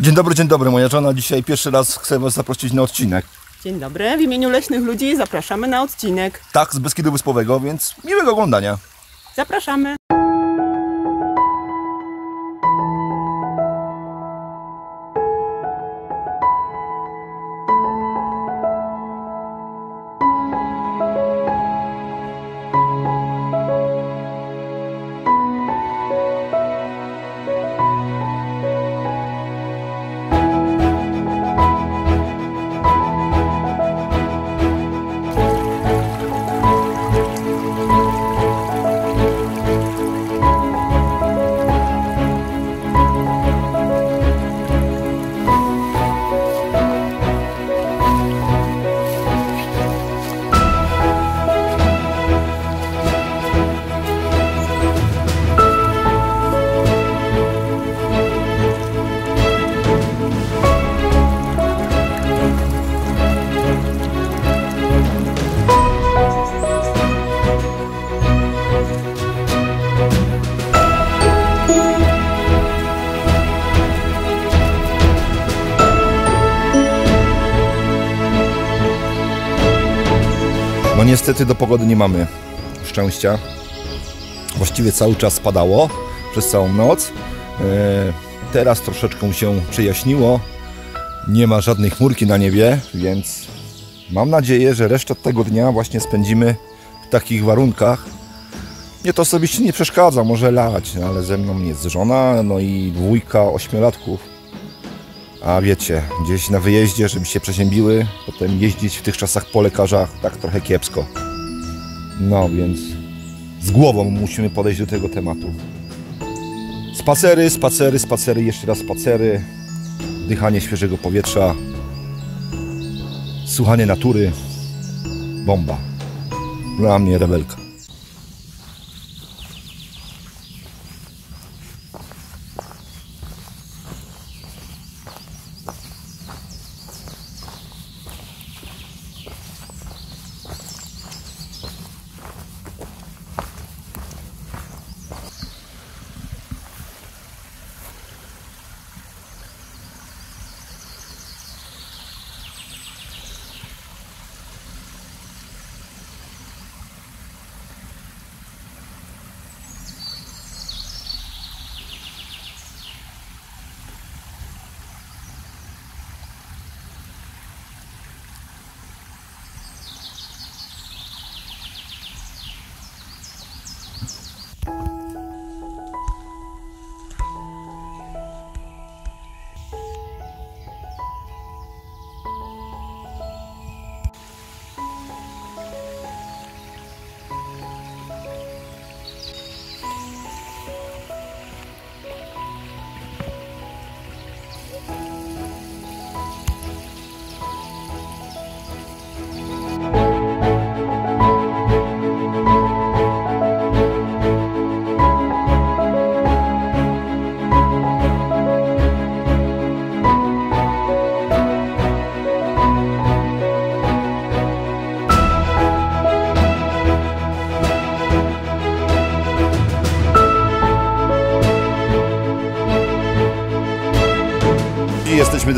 Dzień dobry, dzień dobry. Moja żona dzisiaj pierwszy raz chce Was zaprosić na odcinek. Dzień dobry, w imieniu Leśnych Ludzi zapraszamy na odcinek. Tak, z Beskidu Wyspowego, więc miłego oglądania. Zapraszamy. No niestety do pogody nie mamy szczęścia. Właściwie cały czas padało przez całą noc. E, Teraz troszeczkę się przejaśniło. Nie ma żadnej chmurki na niebie, więc mam nadzieję, że resztę tego dnia właśnie spędzimy w takich warunkach. Mnie to osobiście nie przeszkadza, może lać, ale ze mną jest żona, no i dwójka ośmiolatków. A wiecie, gdzieś na wyjeździe, żeby się przeziębiły, potem jeździć w tych czasach po lekarzach, tak trochę kiepsko. No więc z głową musimy podejść do tego tematu. Spacery, spacery, spacery, jeszcze raz spacery, dychanie świeżego powietrza, słuchanie natury, bomba. Dla mnie rebelka.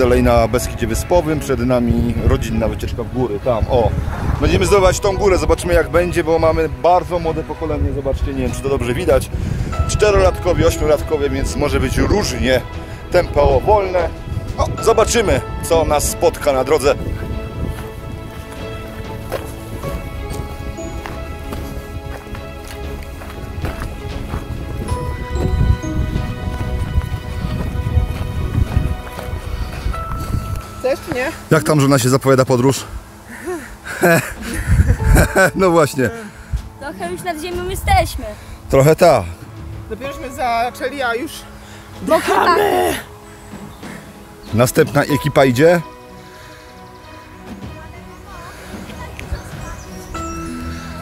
Dalej na Beskidzie Wyspowym, przed nami rodzinna wycieczka w góry, tam, o. Będziemy zdobywać tą górę, zobaczymy jak będzie, bo mamy bardzo młode pokolenie, zobaczcie, nie wiem czy to dobrze widać. Czterolatkowie, ośmiolatkowie, więc może być różnie, tempo wolne. Zobaczymy co nas spotka na drodze. Chcesz czy nie? Jak tam żona się zapowiada podróż? no właśnie, Trochę już nad ziemią jesteśmy. trochę tak. Dopierośmy zaczęli, a już Mokre tak. Następna ekipa idzie.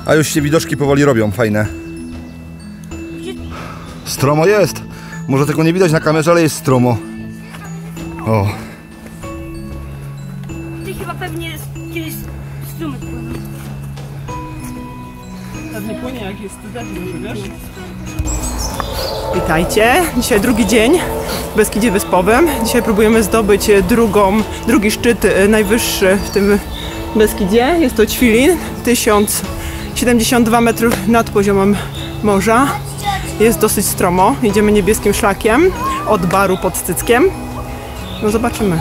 A już się widoczki powoli robią, fajne. Stromo jest. Może tego nie widać na kamerze, ale jest stromo. O, Wiesz? Witajcie. Dzisiaj drugi dzień w Beskidzie Wyspowym. Dzisiaj próbujemy zdobyć drugą, drugi szczyt e, najwyższy w tym Beskidzie. Jest to Ćwilin, 1072 metrów nad poziomem morza. Jest dosyć stromo. Idziemy niebieskim szlakiem od baru pod Styckiem. No zobaczymy.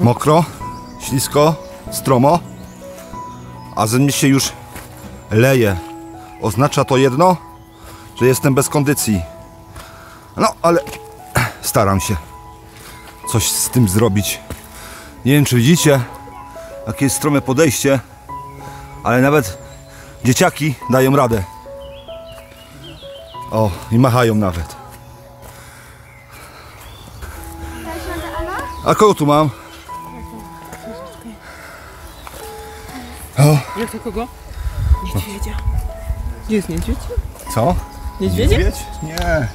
Mokro, ślisko, stromo, a ze mnie się już leje. Oznacza to jedno, że jestem bez kondycji. No, ale staram się coś z tym zrobić. Nie wiem, czy widzicie, jakie jest strome podejście, ale nawet dzieciaki dają radę. O, i machają nawet. A kogo tu mam? Jak to kogo? Niedźwiedzia. Gdzie jest niedźwiedź? Co? Niedźwiedzie? Nie.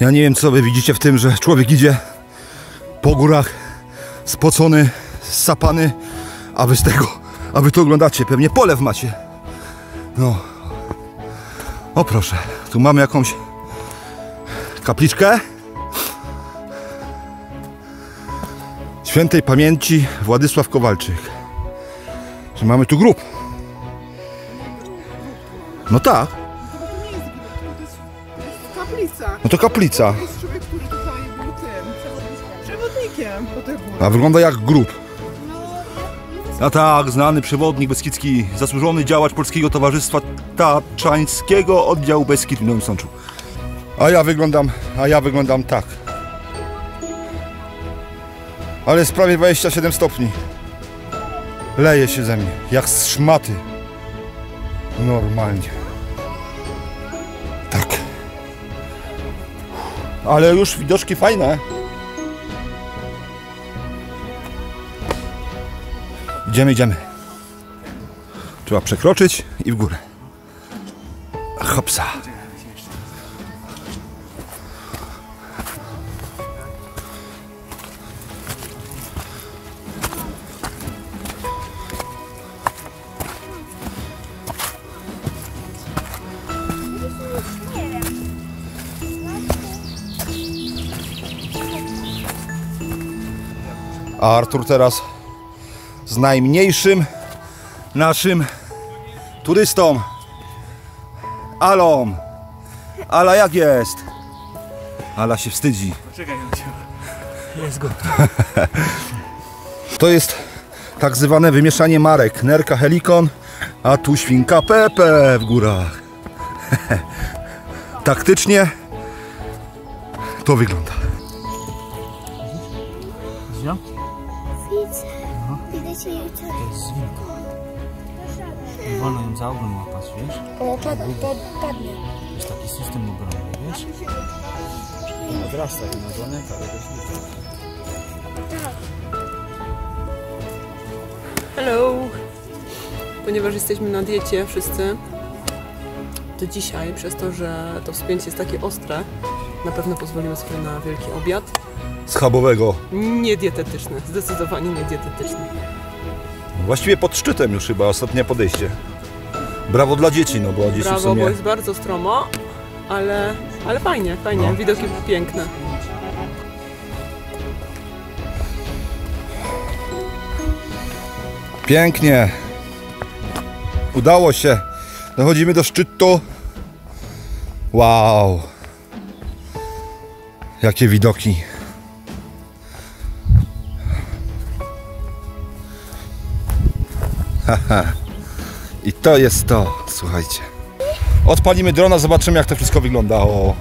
Ja nie wiem, co wy widzicie w tym, że człowiek idzie po górach spocony, sapany, a wy z tego, a wy to oglądacie. Pewnie polew macie. No. O proszę, tu mamy jakąś kapliczkę. Świętej pamięci Władysław Kowalczyk. Że mamy tu grób. No tak. Kaplica. No to kaplica. jest człowiek, który tutaj był tym przewodnikiem po tych górach. A wygląda jak grób. A tak, znany przewodnik beskidzki, zasłużony działacz Polskiego Towarzystwa Taczańskiego oddziału Beskid w Nowym Sączu. A ja wyglądam, a ja wyglądam tak. Ale jest prawie 27 stopni. Leje się ze mnie, jak z szmaty. Normalnie. Tak. Ale już widoczki fajne. Idziemy, idziemy. Trzeba przekroczyć i w górę. Hopsa. A Artur teraz z najmniejszym naszym turystą. Alą. Ala jak jest? Ala się wstydzi. Jest go. To jest tak zwane wymieszanie marek. Nerka Helikon, a tu świnka Pepe w górach. Taktycznie to wygląda. Nie im za ogon łapać, wiesz? O, pad, pad, padnie. Jest taki system obronny, wiesz? Odrasta i na żonę, ale to jest Hello! Ponieważ jesteśmy na diecie wszyscy, to dzisiaj, przez to, że to wspięcie jest takie ostre, na pewno pozwolimy sobie na wielki obiad. Schabowego. Niedietetyczny, zdecydowanie niedietetyczny. Właściwie pod szczytem już chyba ostatnie podejście. Brawo dla dzieci, no bo dzieci w Brawo, sumie... bo jest bardzo stromo, ale, ale fajnie, fajnie, No. widoki piękne. Pięknie. Udało się. Dochodzimy do szczytu. Wow. Jakie widoki. Haha. I to jest to, słuchajcie. Odpalimy drona, zobaczymy jak to wszystko wygląda. O.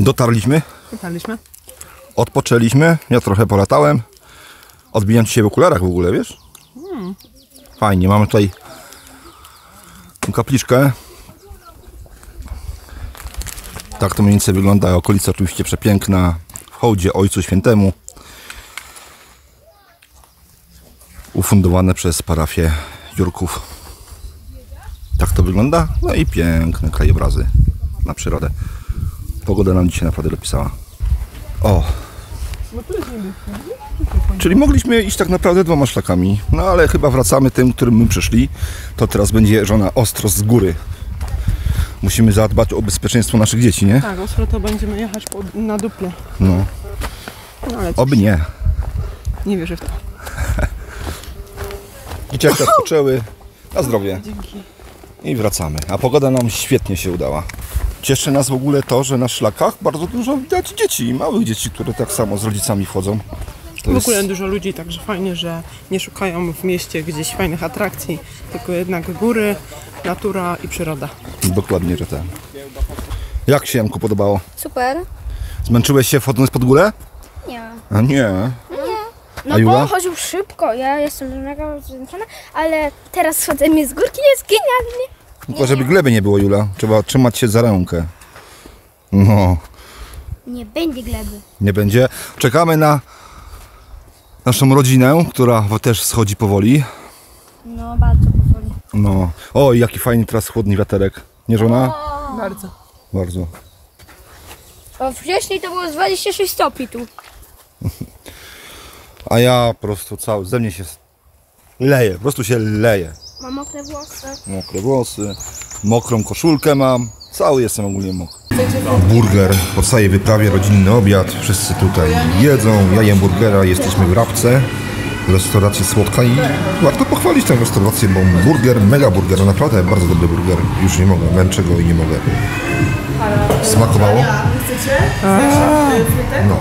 Dotarliśmy, Dotarliśmy. odpoczęliśmy, ja trochę polatałem. Odbijam ci się w okularach w ogóle, wiesz? Fajnie, mamy tutaj kapliczkę. Tak to mniej więcej wygląda. Okolica oczywiście przepiękna. W hołdzie Ojcu Świętemu. Ufundowane przez parafię Jurków. Tak to wygląda. No i piękne krajobrazy na przyrodę. Pogoda nam dzisiaj naprawdę dopisała. O, Czyli mogliśmy iść tak naprawdę dwoma szlakami, no ale chyba wracamy tym, którym my przyszli. To teraz będzie żona ostro z góry. Musimy zadbać o bezpieczeństwo naszych dzieci, nie? Tak, ostro to będziemy jechać po, na duple. No, No ale oby nie. nie wierzę w to. Dzieciaki odpoczęły. Na zdrowie. Dzięki. I wracamy. A pogoda nam świetnie się udała. Cieszy nas w ogóle to, że na szlakach bardzo dużo widać dzieci, małych dzieci, które tak samo z rodzicami wchodzą. To W ogóle dużo ludzi, także fajnie, że nie szukają w mieście gdzieś fajnych atrakcji, tylko jednak góry, natura i przyroda. dokładnie, że ten. Jak się Janku podobało? Super. Zmęczyłeś się wchodząc pod górę? Nie. A nie. No bo on chodził szybko, ja jestem mega zmęczona, ale teraz schodzenie z górki jest genialnie. Tylko żeby gleby nie było, Jula. Trzeba trzymać się za rękę. No, Nie będzie gleby. nie będzie. Czekamy na naszą rodzinę, która też schodzi powoli. No bardzo powoli. No. O, jaki fajny teraz chłodny wiaterek. Nie żona? Bardzo. Bardzo. Bo wcześniej to było z 26 stopni tu. A ja po prostu cały, ze mnie się leje, po prostu się leje. Mam mokre włosy. Mokre włosy, mokrą koszulkę mam, cały jestem ogólnie mokry. Burger po całej wyprawie, rodzinny obiad, wszyscy tutaj jedzą, ja jem burgera, jesteśmy w Rabce, w restauracji Słodka i warto pochwalić tę restaurację, bo burger, mega burger, naprawdę bardzo dobry burger, już nie mogę, męczę go i nie mogę. Smakowało? No.